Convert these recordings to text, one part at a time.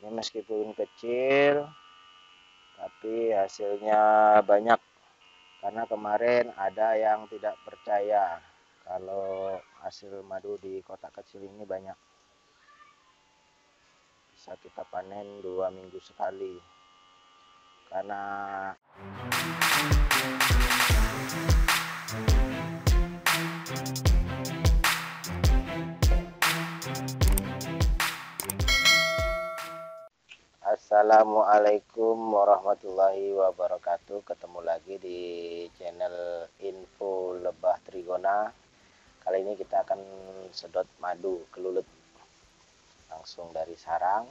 ini meskipun kecil tapi hasilnya banyak. Karena kemarin ada yang tidak percaya kalau hasil madu di kotak kecil ini banyak. Bisa kita panen dua minggu sekali. Karena Assalamualaikum warahmatullahi wabarakatuh. Ketemu lagi di channel info lebah trigona. Kali ini kita akan sedot madu kelulut langsung dari sarang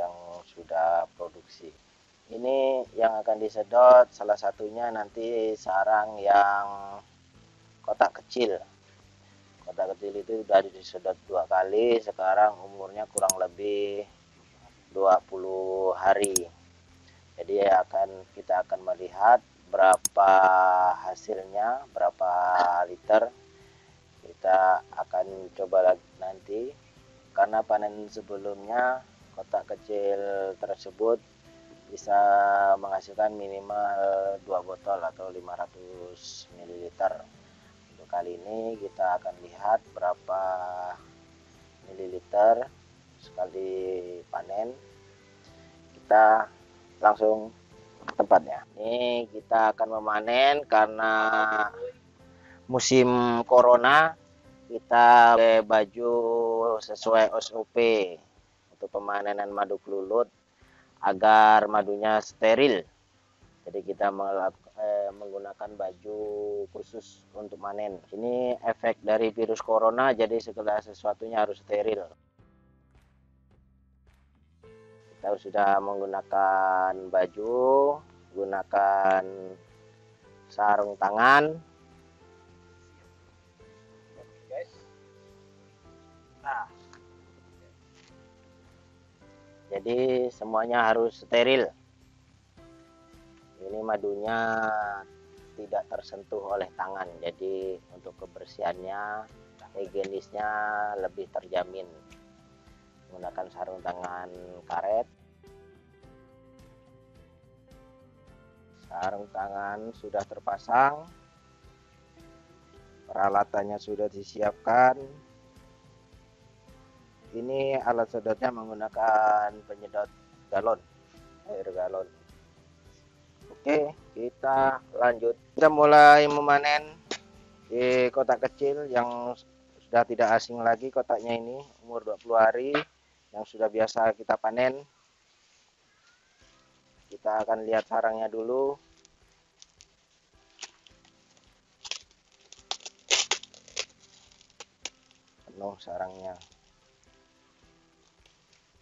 yang sudah produksi. Ini yang akan disedot salah satunya nanti sarang yang kotak kecil. Kotak kecil itu sudah disedot dua kali sekarang umurnya kurang lebih 20 hari. Jadi akan kita akan melihat berapa hasilnya berapa liter. Kita akan coba lagi nanti. Karena panen sebelumnya kotak kecil tersebut bisa menghasilkan minimal 2 botol atau 500 ml untuk kali ini kita akan lihat berapa mililiter sekali panen kita langsung ke tempatnya. Ini kita akan memanen karena musim corona kita pakai baju sesuai SOP untuk pemanenan madu kelulut agar madunya steril. Jadi kita eh, menggunakan baju khusus untuk manen. Ini efek dari virus corona jadi segala sesuatunya harus steril kita sudah menggunakan baju gunakan sarung tangan. Nah. Jadi semuanya harus steril. Ini madunya tidak tersentuh oleh tangan jadi untuk kebersihannya higienisnya lebih terjamin menggunakan sarung tangan karet. Sarung tangan sudah terpasang. Peralatannya sudah disiapkan. Ini alat sedotnya menggunakan penyedot galon air galon. Oke kita lanjut. Kita mulai memanen di kotak kecil yang sudah tidak asing lagi kotaknya ini umur 20 hari yang sudah biasa kita panen. Kita akan lihat sarangnya dulu. Penuh sarangnya.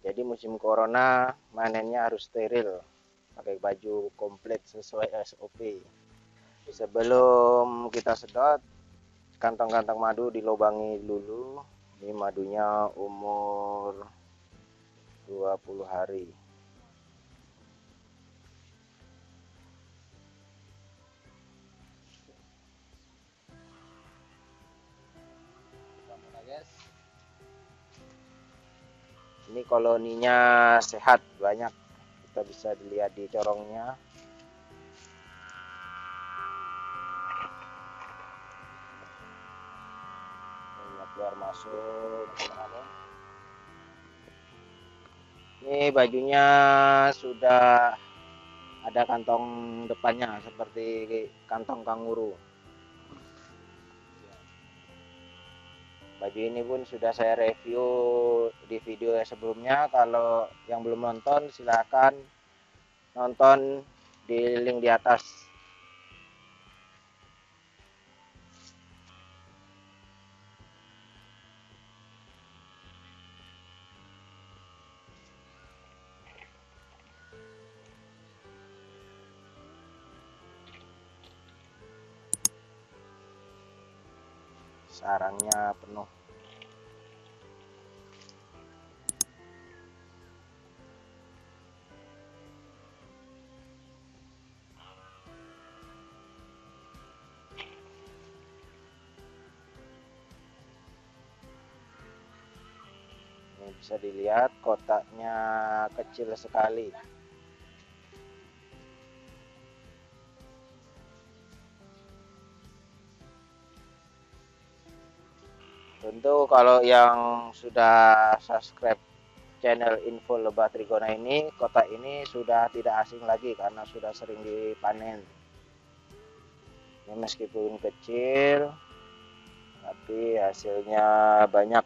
Jadi musim corona manennya harus steril. Pakai baju komplit sesuai SOP sebelum kita sedot kantong-kantong madu dilubangi dulu. Ini madunya umur 20 hari. Ini koloninya sehat banyak. Kita bisa dilihat di corongnya. Keluar masuk ini bajunya sudah ada kantong depannya seperti kantong kanguru. Baju ini pun sudah saya review di video sebelumnya. Kalau yang belum nonton silahkan nonton di link di atas sarangnya penuh. Ini bisa dilihat kotaknya kecil sekali tentu kalau yang sudah subscribe channel info lebah trigona ini kotak ini sudah tidak asing lagi karena sudah sering dipanen. Ini meskipun kecil tapi hasilnya banyak.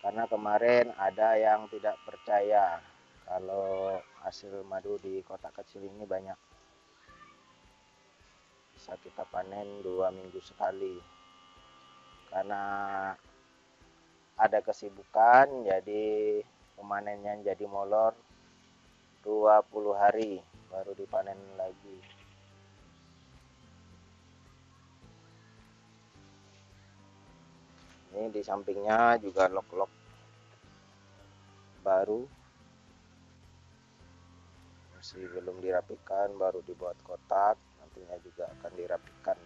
Karena kemarin ada yang tidak percaya kalau hasil madu di kotak kecil ini banyak bisa kita panen dua minggu sekali. Karena ada kesibukan jadi pemanennya jadi molor 20 hari baru dipanen lagi. Ini di sampingnya juga lok-lok baru. Masih belum dirapikan baru dibuat kotak nantinya juga akan dirapikan.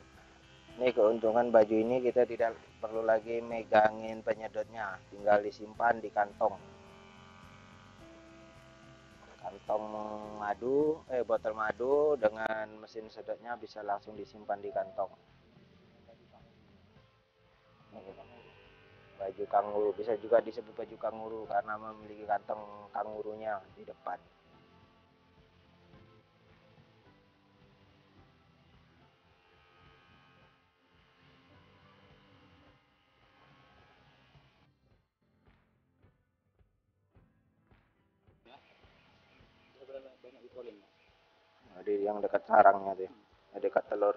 Ini keuntungan baju ini kita tidak perlu lagi megangin penyedotnya. Tinggal disimpan di kantong. Kantong madu eh botol madu dengan mesin sedotnya bisa langsung disimpan di kantong. Baju kanguru bisa juga disebut baju kanguru karena memiliki kantong kangurunya di depan Jadi yang dekat sarangnya tuh, dekat telur.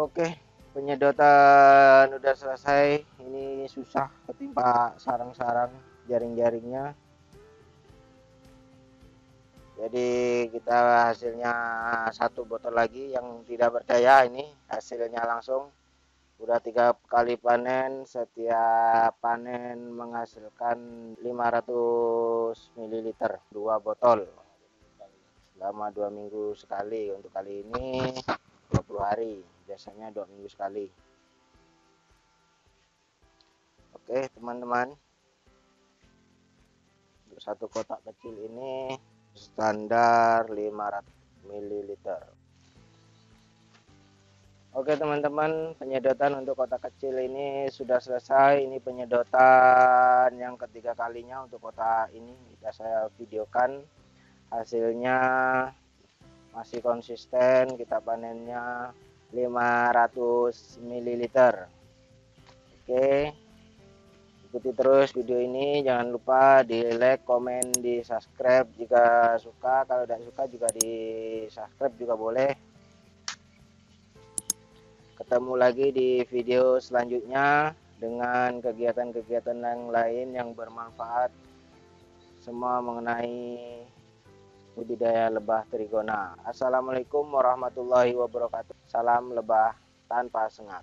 Oke, penyedotan udah selesai. Ini susah ketimpa sarang-sarang jaring-jaringnya. Jadi kita hasilnya satu botol lagi yang tidak percaya ini hasilnya langsung. Udah tiga kali panen setiap panen menghasilkan 500 ml dua botol. Selama dua minggu sekali. Untuk kali ini 20 hari biasanya dua minggu sekali. Oke teman-teman. Untuk satu kotak kecil ini standar 500 ml Oke teman-teman. Penyedotan untuk kotak kecil ini sudah selesai. Ini penyedotan yang ketiga kalinya untuk kotak ini. Sudah saya videokan. Hasilnya masih konsisten. Kita panennya 500 ml oke. Ikuti terus video ini. Jangan lupa di like komen di subscribe jika suka. Kalau tidak suka juga di subscribe juga boleh. Ketemu lagi di video selanjutnya dengan kegiatan-kegiatan yang lain yang bermanfaat. Semua mengenai budidaya lebah trigona. Assalamualaikum warahmatullahi wabarakatuh. Salam lebah tanpa sengat.